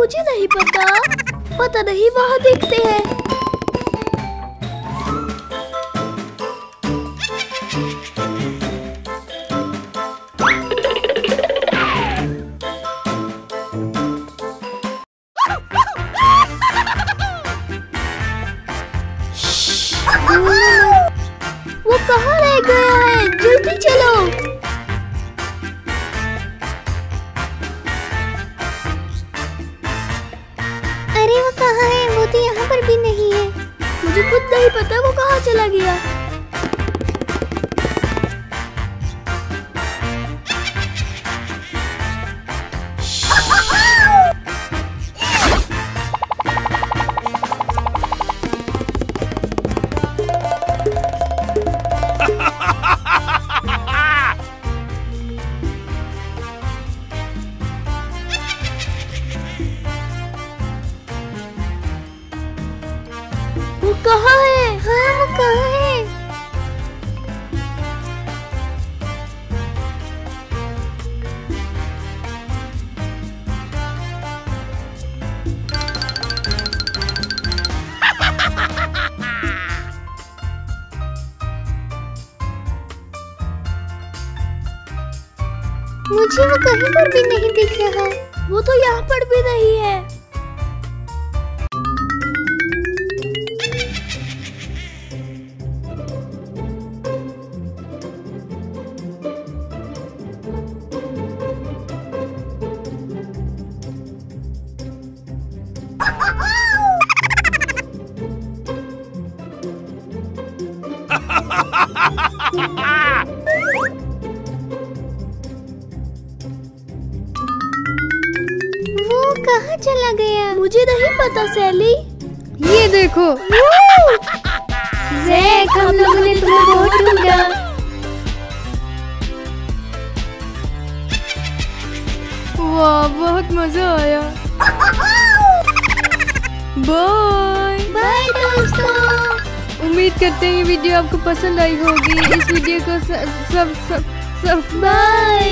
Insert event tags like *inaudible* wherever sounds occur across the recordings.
मुझे नहीं पता। पता नहीं वहाँ देखते हैं। मुझे वो कहीं पर भी नहीं दिख रहा। वो तो यहाँ पर भी नहीं है। कहाँ चला गया? मुझे नहीं पता सैली। ये देखो। जैक हम लोगों ने तुम्हें बहुत ढूंढा। वाह बहुत मज़ा आया। बाय बाय दोस्तों। उम्मीद करते हैं ये वीडियो आपको पसंद आई होगी। इस वीडियो को सब सब सब, सब बाय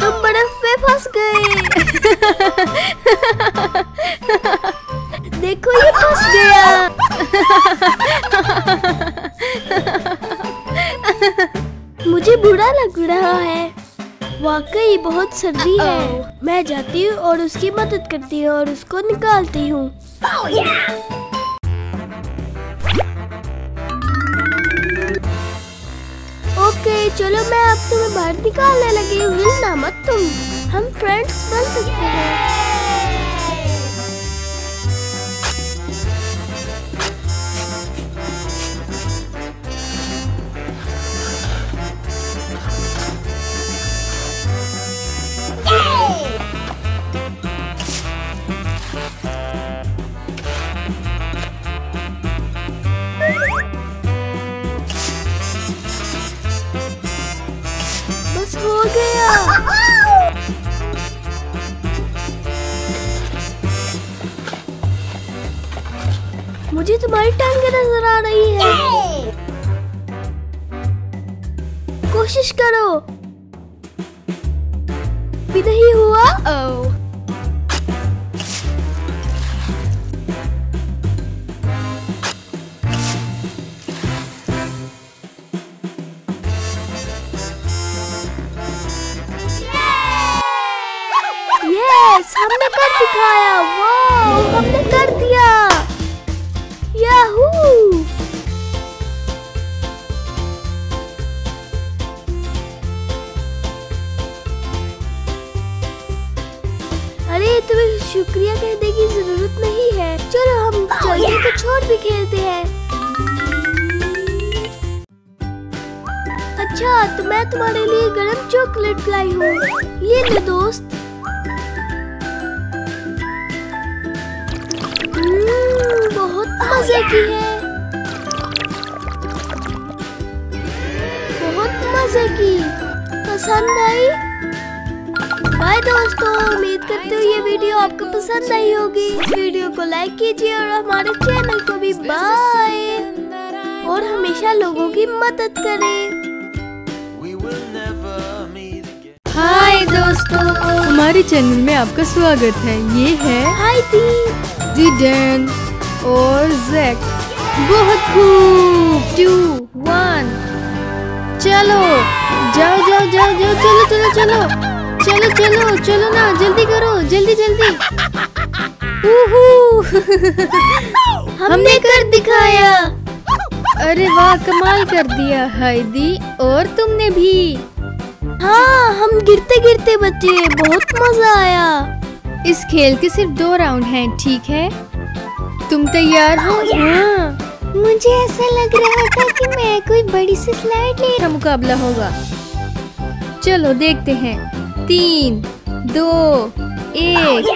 तुम बर्फ़ में फंस गए। देखो ये फंस गया। मुझे बुरा लग रहा है। वाकई बहुत सर्दी है। मैं जाती हूँ और उसकी मदद करती हूँ और उसको निकालती हूँ। ओके चलो, मैं अब तुम्हें बाहर निकालने लगी हिलना मत तुम। हम फ्रेंड्स बन सकते हैं। टांगे नज़र आ रही है। कोशिश करो। भी नहीं हुआ? Oh. यस हमने कर दिखाया। वाओ हमने कर दिया याहू तुम्हें शुक्रिया कहने की ज़रूरत नहीं है। चलो हम चलते कुछ और भी खेलते हैं। अच्छा तो मैं तुम्हारे लिए गरम चॉकलेट लाई हूँ। ये ले दोस्त। बहुत मज़े की है। बहुत मज़े की। पसंद आई? बाय दोस्तों उम्मीद करते हो ये वीडियो आपको पसंद आई होगी। वीडियो को लाइक कीजिए और हमारे चैनल को भी बाय और हमेशा लोगों की मदद करें. हाय दोस्तों। हमारे चैनल में आपका स्वागत है। ये है हाय दी जिडन और जैक। बहुत खूब। Two one. चलो। जाओ जाओ जाओ जाओ। चलो चलो चलो। चलो चलो चलो ना। जल्दी करो। जल्दी जल्दी। *laughs* हमने कर दिखाया। अरे वाह कमाल कर दिया हाइदी और तुमने भी। हाँ हम गिरते गिरते बचे। बहुत मज़ा आया। इस खेल के सिर्फ़ दो राउंड हैं ठीक है? तुम तैयार हो? हाँ। मुझे ऐसा लग रहा था कि मैं कोई बड़ी सी स्लाइड ले का मुकाबला होगा। चलो देखते हैं। तीन दो एक!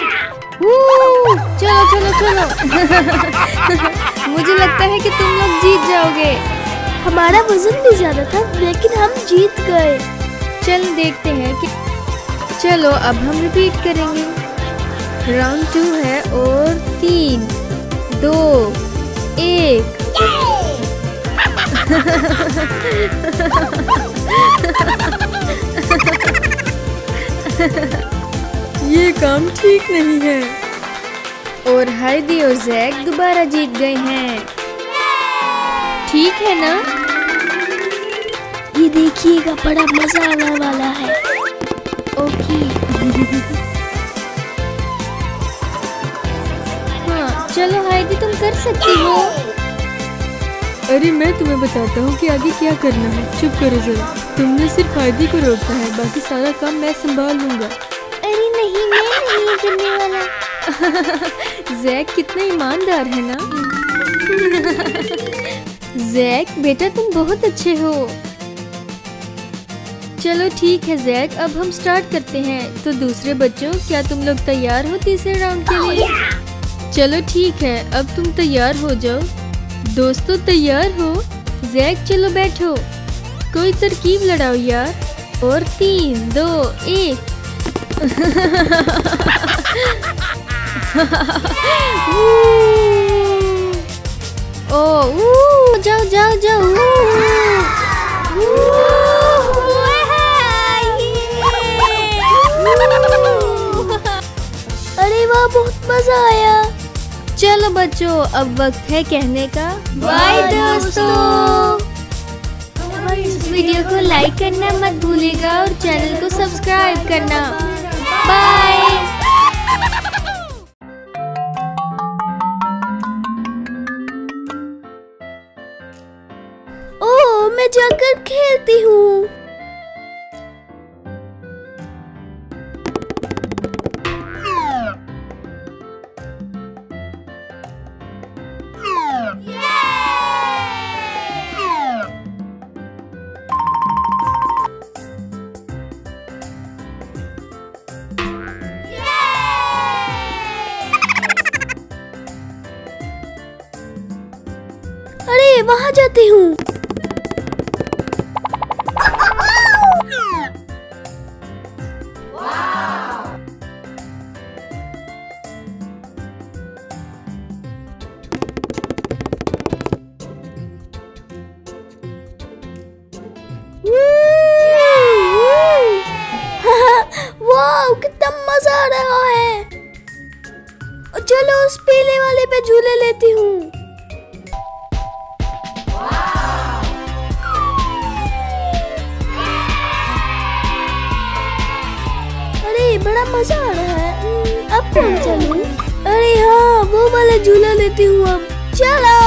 चलो चलो चलो। *laughs* मुझे लगता है कि तुम लोग जीत जाओगे। हमारा वज़न भी ज़्यादा था लेकिन हम जीत गए। चल देखते हैं कि चलो अब हम रिपीट करेंगे। राउंड टू है और तीन। दो एक। ये काम ठीक नहीं है। और हाइदी और जैक दोबारा जीत गए हैं। ठीक है ना? ये देखिएगा बड़ा मज़ा आने वाला है। ओके। चलो हाइदी तुम कर सकती हो। अरे मैं तुम्हें बताता हूँ कि आगे क्या करना है। चुप करो जरा। तुमने सिर्फ़ हाइदी को रोकना है बाकी सारा काम मैं संभाल लूँगा। अरे नहीं मैं नहीं करने वाला। *laughs* जैक कितना ईमानदार है ना? *laughs* जैक बेटा तुम बहुत अच्छे हो। चलो ठीक है जैक अब हम स्टार्ट करते हैं। तो दूसरे बच्चों क्या तुम लोग तैयार हो तीसरे राउंड के लिए? चलो ठीक है, अब तुम तैयार हो जाओ। दोस्तों, तैयार हो? जैक, चलो बैठो। कोई तरकीब लड़ाओ यार। और तीन, दो, एक। *laughs* ओ जाओ जाओ जाओ। अरे, वाह, बहुत मज़ा आया। चलो बच्चों अब वक्त है कहने का। बाय दोस्तों। इस वीडियो को लाइक करना मत भूलिएगा और चैनल को सब्सक्राइब करना। बाय ओ मैं जाकर खेलती हूँ। अरे, वहाँ जाती हूँ। *laughs* कितना मज़ा आ रहा है। चलो, उस पीले वाले पे झूले लेती हूँ। बड़ा मज़ा आ रहा है। हम्म, अब कौन चलूँ? अरे हाँ वो वाला झूला लेती हूँ अब। चलो।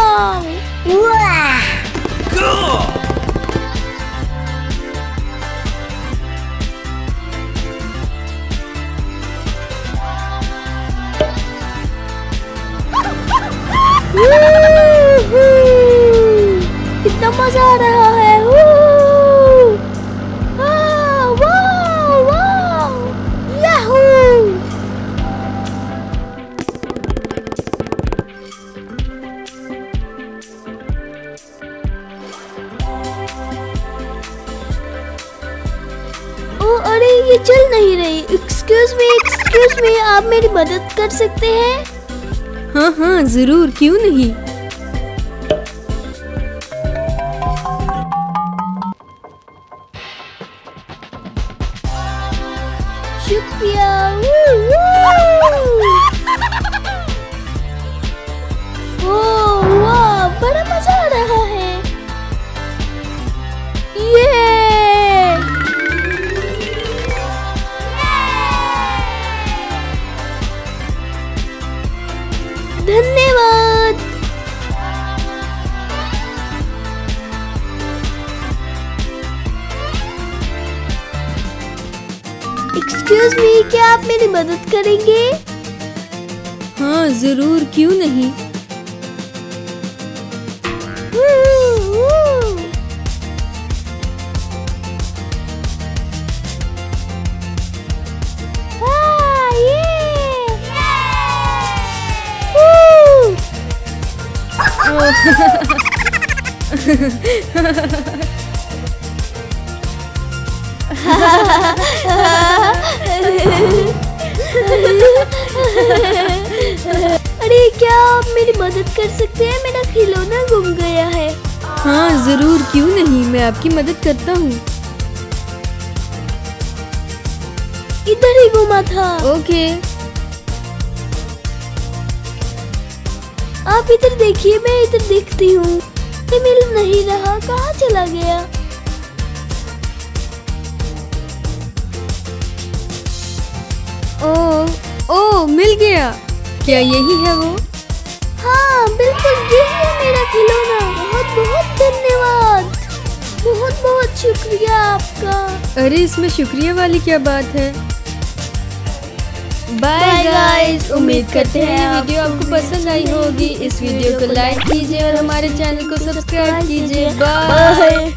चल नहीं रही। एक्सक्यूज मी एक्सक्यूज मी आप मेरी मदद कर सकते हैं? हाँ हाँ ज़रूर क्यों नहीं? शुक्रिया *laughs* वाह बड़ा मज़ा आ रहा है। एक्सक्यूज मी क्या आप मेरी मदद करेंगे हाँ ज़रूर क्यों नहीं Ah, yeah! Woo! *laughs* *laughs* *laughs* अरे क्या आप मेरी मदद कर सकते हैं? मेरा खिलौना गुम गया है। हाँ ज़रूर क्यों नहीं? मैं आपकी मदद करता हूँ। इधर ही गुमा था। ओके। आप इधर देखिए मैं इधर देखती हूँ। मिल नहीं रहा कहाँ चला गया? ओ ओ मिल गया। क्या यही है वो? हाँ बिल्कुल यही है मेरा खिलौना। बहुत बहुत धन्यवाद। बहुत बहुत शुक्रिया आपका। अरे इसमें शुक्रिया वाली क्या बात है? बाय गाइस उम्मीद करते हैं ये वीडियो आपको पसंद आई होगी। इस वीडियो को लाइक कीजिए और हमारे चैनल को सब्सक्राइब कीजिए। बाय